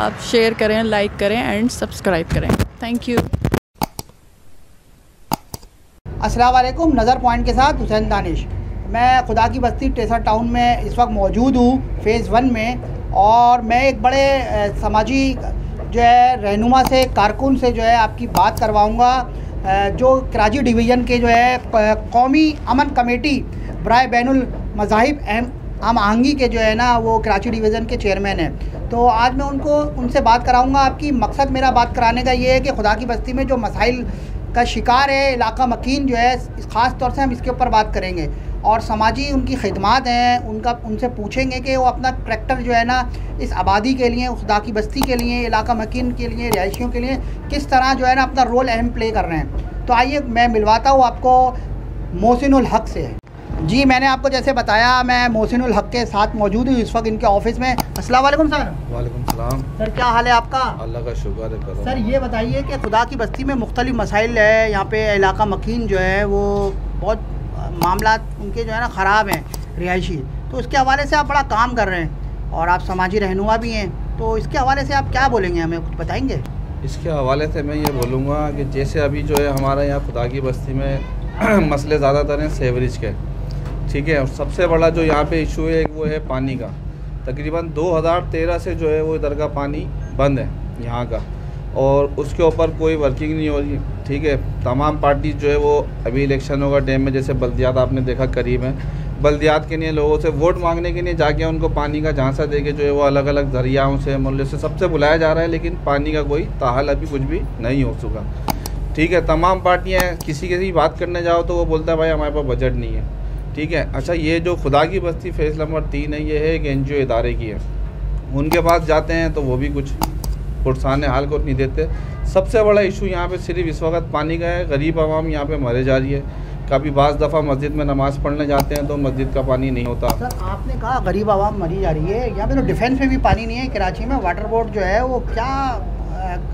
आप शेयर करें लाइक करें एंड सब्सक्राइब करें. थैंक यू अस्सलाम वालेकुम, नज़र पॉइंट के साथ हुसैन दानिश। मैं खुदा की बस्ती टेसा टाउन में इस वक्त मौजूद हूँ फ़ेज़ वन में, और मैं एक बड़े समाजी जो है, रहनुमा से, कारकुन से जो है आपकी बात करवाऊँगा। जो कराची डिवीज़न के जो है कौमी अमन कमेटी ब्राय बैन मज़ाहिब आम आहंगी के जो है ना, वो कराची डिवीज़न के चेयरमैन हैं। तो आज मैं उनको, उनसे बात कराऊँगा आपकी। मकसद मेरा बात कराने का ये है कि खुदा की बस्ती में जो मसाइल का शिकार है, इलाका मकीन जो है ख़ास तौर से हम इसके ऊपर बात करेंगे। और समाजी उनकी खदमात हैं, उनका, उनसे पूछेंगे कि वो अपना करैक्टर जो है ना, इस आबादी के लिए खुदा की बस्ती के लिए, इलाका मकीन के लिए, रिहायशियों के लिए, किस तरह जो है ना अपना रोल अहम प्ले कर रहे हैं। तो आइए, मैं मिलवाता हूँ आपको मोहसिन हक से। जी मैंने आपको जैसे बताया मैं मोहसिन हक के साथ मौजूद हूँ इस वक्त इनके ऑफ़िस में। अस्सलाम वालेकुम सर। वालेकुम सलाम। सर क्या हाल है आपका? अल्लाह का शुक्र है सर ये बताइए कि खुदा की बस्ती में मुख्तलिफ़ मसाइल है यहाँ पे इलाका मकीन जो है वो बहुत मामला उनके जो है ना ख़राब हैं रिहायशी। तो उसके हवाले से आप बड़ा काम कर रहे हैं और आप समाजी रहनुमा भी हैं। तो इसके हवाले से आप क्या बोलेंगे हमें कुछ बताएँगे? इसके हवाले से मैं ये बोलूँगा कि जैसे अभी जो है हमारे यहाँ खुदा की बस्ती में मसले ज़्यादातर हैं सेवरेज के। ठीक है, और सबसे बड़ा जो यहाँ पे इशू है, वो है पानी का। तकरीबन 2013 से जो है वो इधर का पानी बंद है, यहाँ का। और उसके ऊपर कोई वर्किंग नहीं हो रही ठीक है। तमाम पार्टी जो है वो अभी इलेक्शनों का टाइम में, जैसे बल्दियात आपने देखा करीब है। बल्दियात के लिए लोगों से वोट मांगने के लिए जाके उनको पानी का झांसा दे के जो है वो अलग अलग जरियाओं से मूल्य से सबसे बुलाया जा रहा है, लेकिन पानी का कोई ताहल अभी कुछ भी नहीं हो चुका। ठीक है, तमाम पार्टियाँ किसी की बात करने जाओ तो वो बोलता है, भाई, हमारे पास बजट नहीं है। ठीक है? अच्छा ये जो खुदा की बस्ती फेस नंबर तीन है, ये है एक एन इदारे की है। उनके पास जाते हैं तो वो भी कुछ पुरसान हाल को नहीं देते। सबसे बड़ा इशू यहाँ पे सिर्फ़ इस वक्त पानी का है। गरीब आवाम यहाँ पे मरे जा रही है। कभी बाज़ दफ़ा मस्जिद में नमाज़ पढ़ने जाते हैं तो मस्जिद का पानी नहीं होता। सर आपने कहा गरीब आवाम मरी जा रही है। यहाँ पे तो डिफेंस में भी पानी नहीं है। कराची में वाटर बोर्ड जो है, वो क्या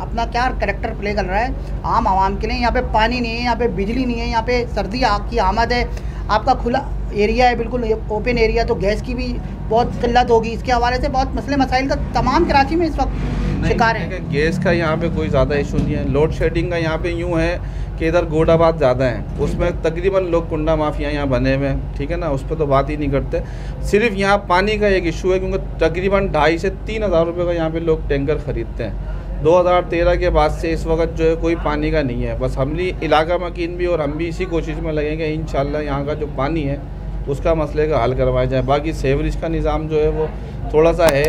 अपना क्या करेक्टर प्ले कर रहा है? आम आवाम के लिए यहाँ पे पानी नहीं है, यहाँ पे बिजली नहीं है, यहाँ पे सर्दी की आमद है। आपका खुला एरिया है बिल्कुल ओपन एरिया तो गैस की भी बहुत किल्लत होगी। इसके हवाले से बहुत मसले मसाइल का तमाम कराची में इस वक्त शिकार है। गैस का यहाँ पे कोई ज़्यादा इशू नहीं है। लोड शेडिंग का यहाँ पे यूँ है कि इधर गोडाबाद ज़्यादा है। उसमें तकरीबन लोग कुंडा माफिया यहाँ बने हुए हैं ठीक है ना? उस पर तो बात ही नहीं करते। सिर्फ़ यहाँ पानी का एक इशू है क्योंकि तकरीबन ढाई से तीन हज़ार रुपये का यहाँ पे लोग टैंकर ख़रीदते हैं। 2013 के बाद से इस वक्त जो है कोई पानी का नहीं है। बस हम भी इलाका मकिन भी और हम भी इसी कोशिश में लगेंगे इन यहाँ का जो पानी है, उसका मसले का हल करवाया जाए। बाकी सेवरेज का निज़ाम जो है वो थोड़ा सा है।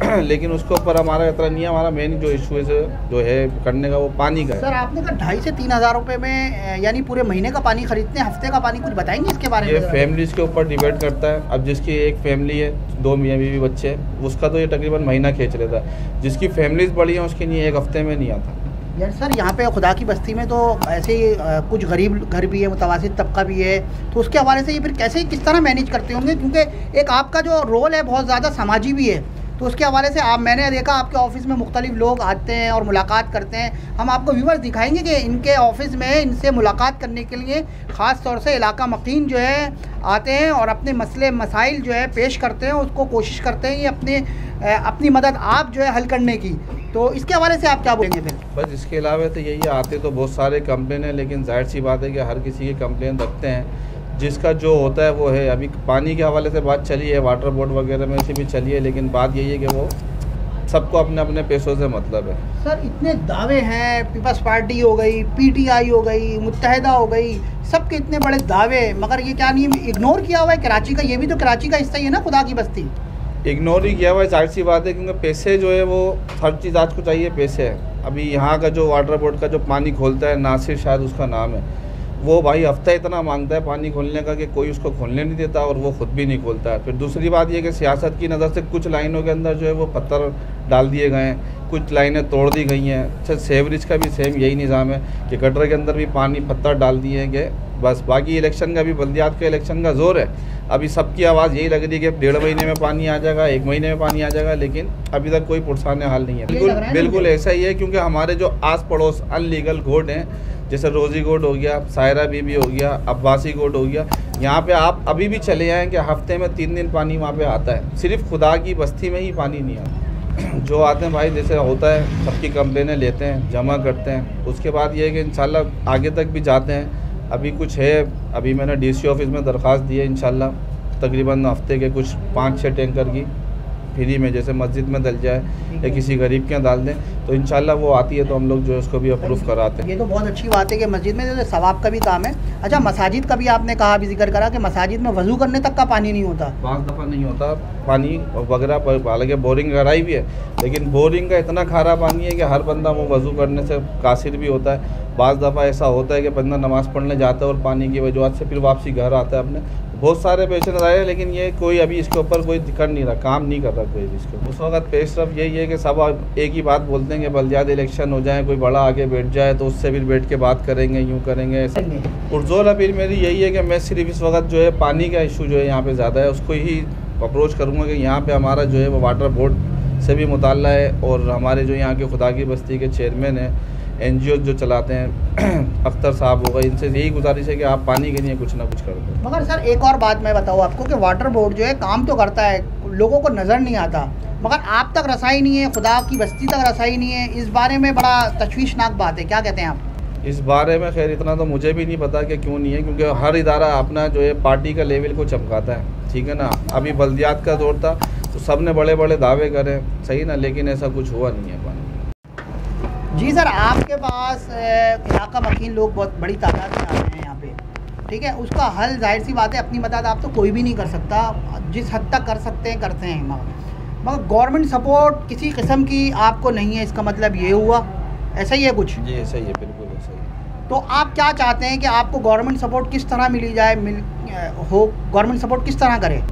लेकिन उसके ऊपर हमारा इतना नहीं है हमारा मेन जो इशू है जो है करने का वो पानी का है। सर आपने कहा ढाई से तीन हज़ार रुपये में यानी पूरे महीने का पानी खरीदते हैं हफ़्ते का पानी कुछ बताएँगे इसके बारे में ये फैमिलीज़ के ऊपर डिपेंड करता है। अब जिसकी एक फैमिली है दो मियाँ बीवी बच्चे हैं उसका तो ये तकरीबन महीना खींच लेता है। जिसकी फैमिलीज़ बड़ी हैं उसके लिए एक हफ़्ते में नहीं आता। यार सर यहाँ पे खुदा की बस्ती में तो ऐसे ही कुछ गरीब घर भी है मुतवासित तबका भी है तो उसके हवाले से ये फिर कैसे किस तरह मैनेज करते होंगे? क्योंकि एक आपका जो रोल है बहुत ज़्यादा समाजी भी है। तो उसके हवाले से आप, मैंने देखा आपके ऑफ़िस में मुख्तलिफ़ लोग आते हैं और मुलाकात करते हैं। हम आपको व्यूवर्स दिखाएँगे कि इनके ऑफ़िस में इनसे मुलाकात करने के लिए ख़ास तौर से इलाका मकीन जो है, आते हैं और अपने मसले, मसाइल जो है पेश करते हैं, उसको कोशिश करते हैं ये अपने अपनी मदद आप जो है हल करने की। तो इसके हवाले से आप क्या बोलेंगे फिर? बस इसके अलावा तो यही आते तो बहुत सारे कंप्लेन हैं, लेकिन ज़ाहिर सी बात है कि हर किसी की कंप्लेन रखते हैं। जिसका जो होता है वो है। अभी पानी के हवाले से बात चली है वाटर बोर्ड वगैरह में से भी चली है लेकिन बात यही है कि वो सबको अपने अपने पैसों से मतलब है। सर इतने दावे हैं पीपल्स पार्टी हो गई पीटीआई हो गई मुतहदा हो गई सबके इतने बड़े दावे मगर ये क्या नहीं इग्नोर किया हुआ है कराची का? ये भी तो कराची का हिस्सा ही है ना खुदा की बस्ती। इग्नोर ही किया हुआ है ज़ाहिर सी बात है क्योंकि पैसे जो है वो हर चीज़ आज को चाहिए पैसे अभी यहाँ का जो वाटर बोर्ड का जो पानी खोलता है नासिर शायद उसका नाम है। वो भाई हफ़्ता इतना माँगता है पानी खोलने का कि कोई उसको खोलने नहीं देता और वो ख़ुद भी नहीं खोलता है। फिर दूसरी बात ये कि सियासत की नज़र से कुछ लाइनों के अंदर जो है वो पत्थर डाल दिए गए हैं कुछ लाइनें तोड़ दी गई हैं। अच्छा सेवरेज का भी सेम यही निज़ाम है कि गटर के अंदर भी पानी पत्थर डाल दिए गए बस बाकी इलेक्शन का भी बल्दियात का इलेक्शन का ज़ोर है। अभी सबकी आवाज़ यही लग रही है कि डेढ़ महीने में पानी आ जाएगा एक महीने में पानी आ जाएगा लेकिन अभी तक कोई पुरसान हाल नहीं है। बिल्कुल बिल्कुल ऐसा ही है क्योंकि हमारे जो आस पड़ोस अनलीगल घोट हैं जैसे रोज़ी गोड हो गया, सायरा बीबी हो गया, अब्बासी गोड हो गया, यहाँ पे आप अभी भी चले आएँ कि हफ़्ते में तीन दिन पानी वहाँ पे आता है। सिर्फ़ खुदा की बस्ती में ही पानी नहीं आता। जो आते हैं भाई, जैसे होता है, सबकी कंप्लेनें लेते हैं, जमा करते हैं। उसके बाद ये है कि इन आगे तक भी जाते हैं। अभी कुछ है, अभी मैंने डीसी ऑफ़िस में दरख्वास्त दी है, इंशाल्लाह तकरीबन हफ़्ते के कुछ पाँच छः टैंकर की। फ्री में जैसे मस्जिद में डल जाए या किसी गरीब के यहाँ डाल दें तो इन वो आती है तो हम लोग जो है उसको भी अप्रूव कराते हैं। ये तो बहुत अच्छी बात है कि मस्जिद में जैसे सवाब का भी काम है। अच्छा मसाजिद का भी आपने कहा भी ज़िक्र करा कि मसाजिद में वज़ू करने तक का पानी नहीं होता। पाँच दफ़ा नहीं होता पानी वगैरह हालाँकि बोरिंग कराई भी है लेकिन बोरिंग का इतना खारा पानी है कि हर बंदा वो वज़ू करने से कासिर भी होता है। बाज़ दफ़ा ऐसा होता है कि बंदा नमाज़ पढ़ने जाता है और पानी की वजह से फिर वापसी घर आता है अपने। बहुत सारे पेशेंट आए लेकिन ये कोई अभी इसके ऊपर कोई कर नहीं रहा काम नहीं कर रहा कोई इसके उस वक्त पेश रफ यही है कि सब एक ही बात बोलते हैं कि बल्दियात इलेक्शन हो जाए कोई बड़ा आगे बैठ जाए तो उससे भी बैठ के बात करेंगे यूँ करेंगे पुरजोर अपील मेरी यही है कि मैं सिर्फ़ इस वक्त जो है पानी का इशू जो है यहाँ पर ज़्यादा है उसको ही अप्रोच करूँगा कि यहाँ पर हमारा जो है वो वाटर बोर्ड से भी मुताल है और हमारे जो यहाँ के खुदा की बस्ती के चेयरमैन हैं एनजीओ जो चलाते हैं अख्तर साहब हो गए इनसे यही गुजारिश है कि आप पानी के लिए कुछ ना कुछ कर दो। मगर सर एक और बात मैं बताऊँ आपको कि वाटर बोर्ड जो है काम तो करता है लोगों को नज़र नहीं आता। मगर आप तक रसाई नहीं है खुदा की बस्ती तक रसाई नहीं है इस बारे में बड़ा तशवीशनाक बात है क्या कहते हैं आप? इस बारे में खैर इतना तो मुझे भी नहीं पता कि क्यों नहीं है क्योंकि हर इदारा अपना जो है पार्टी का लेवल को चमकाता है ठीक है ना? अभी बल्दियात का दौर था तो सबने बड़े बड़े दावे करें सही ना? लेकिन ऐसा कुछ हुआ नहीं है जी सर आपके पास इलाका मकीन लोग बहुत बड़ी तादाद में आते हैं यहाँ पे? ठीक है उसका हल ज़ाहिर सी बात है अपनी मदद आप तो कोई भी नहीं कर सकता। जिस हद तक कर सकते हैं करते हैं मगर मगर गवर्नमेंट सपोर्ट किसी किस्म की आपको नहीं है इसका मतलब ये हुआ। ऐसा ही है कुछ? जी ऐसा ही है बिल्कुल ऐसा ही तो आप क्या चाहते हैं कि आपको गवर्नमेंट सपोर्ट किस तरह मिली जाए मिल हो? गवर्नमेंट सपोर्ट किस तरह करे?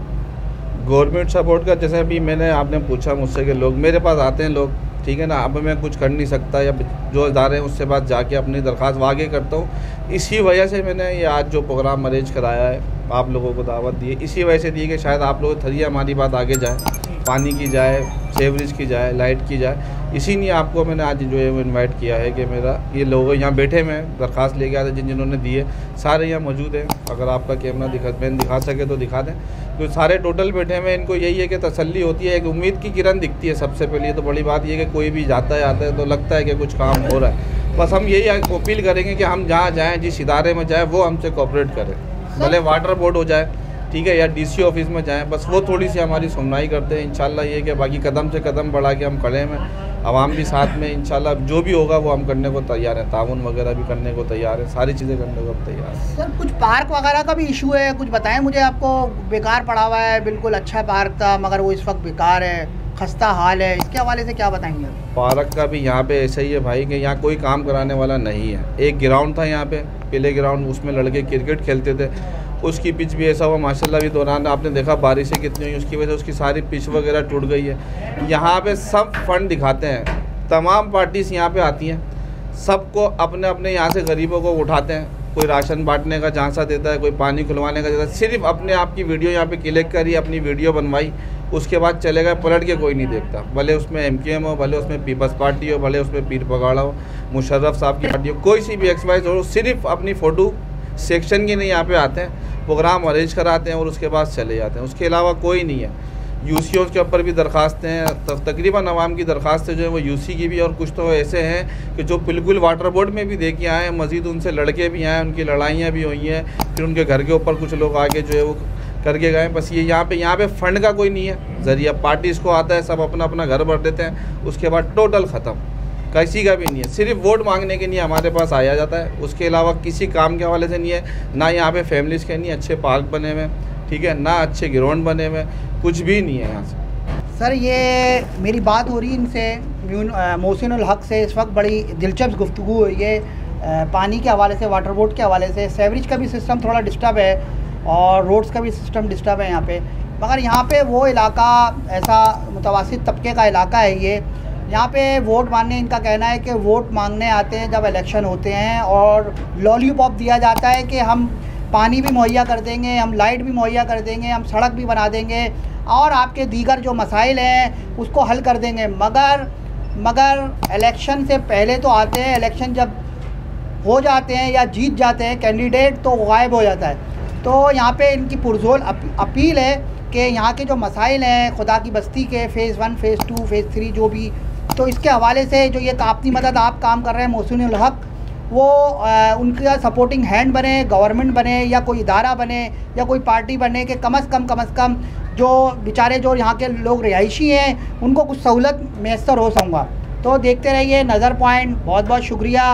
गवर्नमेंट सपोर्ट का जैसे अभी मैंने आपने पूछा मुझसे कि लोग मेरे पास आते हैं लोग ठीक है ना? अब मैं कुछ कर नहीं सकता या जो इदारे हैं उससे बात जाके अपनी दरख्वास्त वागे करता हूँ। इसी वजह से मैंने ये आज जो प्रोग्राम अरेंज कराया है आप लोगों को दावत दी है। इसी वजह से दी कि शायद आप लोग थरिया हमारी बात आगे जाए। पानी की जाए सेवरेज की जाए लाइट की जाए। इसी लिए आपको मैंने आज जो है वो इन्वाइट किया है कि मेरा ये लोग यहाँ बैठे हुए हैं दरख्वास्त लेके आते जिन जिन्होंने दिए। सारे यहाँ मौजूद हैं। अगर आपका कैमरा दिखा मैंने दिखा सके तो दिखा दें। तो सारे टोटल बैठे हुए इनको यही है कि तसल्ली होती है, एक उम्मीद की किरण दिखती है सबसे पहले। तो बड़ी बात यह कि कोई भी जाता है, आता है तो लगता है कि कुछ काम हो रहा है। बस हम यही अपील करेंगे कि हम जहाँ जाएँ, जिस इदारे में जाएँ, वो हमसे कॉपरेट करें। भले वाटर बोर्ड हो जाए, ठीक है, या डीसी ऑफ़िस में जाएँ, बस वो थोड़ी सी हमारी सुनवाई करते हैं। इंशाल्लाह ये कि बाकी कदम से कदम बढ़ा के हम खड़े हैं। आवाम भी साथ में इंशाल्लाह जो भी होगा वो हम करने को तैयार हैं। ताउन वगैरह भी करने को तैयार है सारी चीज़ें करने को तैयार हैं। सर कुछ पार्क वगैरह का भी इशू है? कुछ बताएँ मुझे आपको बेकार पड़ा हुआ है बिल्कुल अच्छा पार्क था मगर वो इस वक्त बेकार है खस्ता हाल है इसके हवाले से क्या बताएँगे पार्क का भी यहाँ पे ऐसा ही है भाई कि यहाँ कोई काम कराने वाला नहीं है। एक ग्राउंड था यहाँ पे प्ले ग्राउंड उसमें लड़के क्रिकेट खेलते थे। उसकी पिच भी ऐसा हुआ, माशाल्लाह भी दौरान आपने देखा बारिशें कितनी हुई, उसकी वजह से उसकी सारी पिच वगैरह टूट गई है। यहाँ पे सब फंड दिखाते हैं, तमाम पार्टीज़ यहाँ पे आती हैं, सबको अपने अपने यहाँ से गरीबों को उठाते हैं, कोई राशन बांटने का झांसा देता है, कोई पानी खुलवाने का देता है, सिर्फ़ अपने आप की वीडियो यहाँ पे क्लिक करी, अपनी वीडियो बनवाई, उसके बाद चले गए, पलट के कोई नहीं देखता, भले उसमें एम एम हो, भले उसमें पीपल्स पार्टी हो, भले उसमें पीर पगाड़ा हो, मुशर्रफ साहब की पार्टी हो, कोई सी भी एक्सवाइज हो, सिर्फ़ अपनी फ़ोटो सेक्शन के नहीं, यहाँ पे आते हैं, प्रोग्राम अरेंज कराते हैं और उसके बाद चले जाते हैं। उसके अलावा कोई नहीं है। यू सी के ऊपर भी दरखास्तें हैं तकरीबन आवाम की दरखास्तें जो है वो यूसी की भी और कुछ तो ऐसे हैं कि जो बिल्कुल वाटर बोर्ड में भी देखे आए हैं, मज़ीद उनसे लड़के भी आए उनकी लड़ाइयाँ भी हुई हैं, फिर उनके घर के ऊपर कुछ लोग आके जो है वो करके गए बस ये यहाँ पे यहाँ पे फंड का कोई नहीं है। ज़रिया पार्टीज़ को आता है, सब अपना अपना घर भर देते हैं, उसके बाद टोटल ख़त्म। किसी का भी नहीं है। सिर्फ़ वोट मांगने के लिए हमारे पास आया जाता है। उसके अलावा किसी काम के हवाले से नहीं है। ना यहाँ पे फैमिलीज़ के नहीं, अच्छे पार्क बने हुए ठीक है? ना अच्छे ग्राउंड बने हुए कुछ भी नहीं है यहाँ से। सर, ये मेरी बात हो रही इनसे मोहसिन हक से। इस वक्त बड़ी दिलचस्प गुफ्तु हुई है। पानी के हवाले से वाटर बोर्ड के हवाले से। सेवरेज का भी सिस्टम थोड़ा डिस्टर्ब है और रोड्स का भी सिस्टम डिस्टर्ब है यहाँ पे। मगर यहाँ पे वो इलाका, ऐसा मुतवासित तबके का इलाका है ये यहाँ पे वोट मांगने इनका कहना है कि वोट मांगने आते हैं जब इलेक्शन होते हैं और लॉलीपॉप दिया जाता है कि हम पानी भी मुहैया कर देंगे, हम लाइट भी मुहैया कर देंगे, हम सड़क भी बना देंगे और आपके दीगर जो मसाइल हैं, उसको हल कर देंगे। मगर मगर इलेक्शन से पहले तो आते हैं इलेक्शन जब हो जाते हैं या जीत जाते हैं कैंडिडेट तो गायब हो जाता है। तो यहाँ पे इनकी पुरजोल अपील है कि यहाँ के जो मसाइल हैं, खुदा की बस्ती के phase one phase two phase three जो भी तो इसके हवाले से जो ये आपकी मदद आप काम कर रहे हैं मोहसिन हक वो आ, उनका सपोर्टिंग हैंड बने गवर्नमेंट बने या कोई इदारा बने या कोई पार्टी बने कि कम अज़ कम कम अज़ कम जो बेचारे जो यहाँ के लोग रिहायशी हैं उनको कुछ सहूलत मैसर हो सकूँगा। तो देखते रहिए नज़र पॉइंट बहुत बहुत शुक्रिया।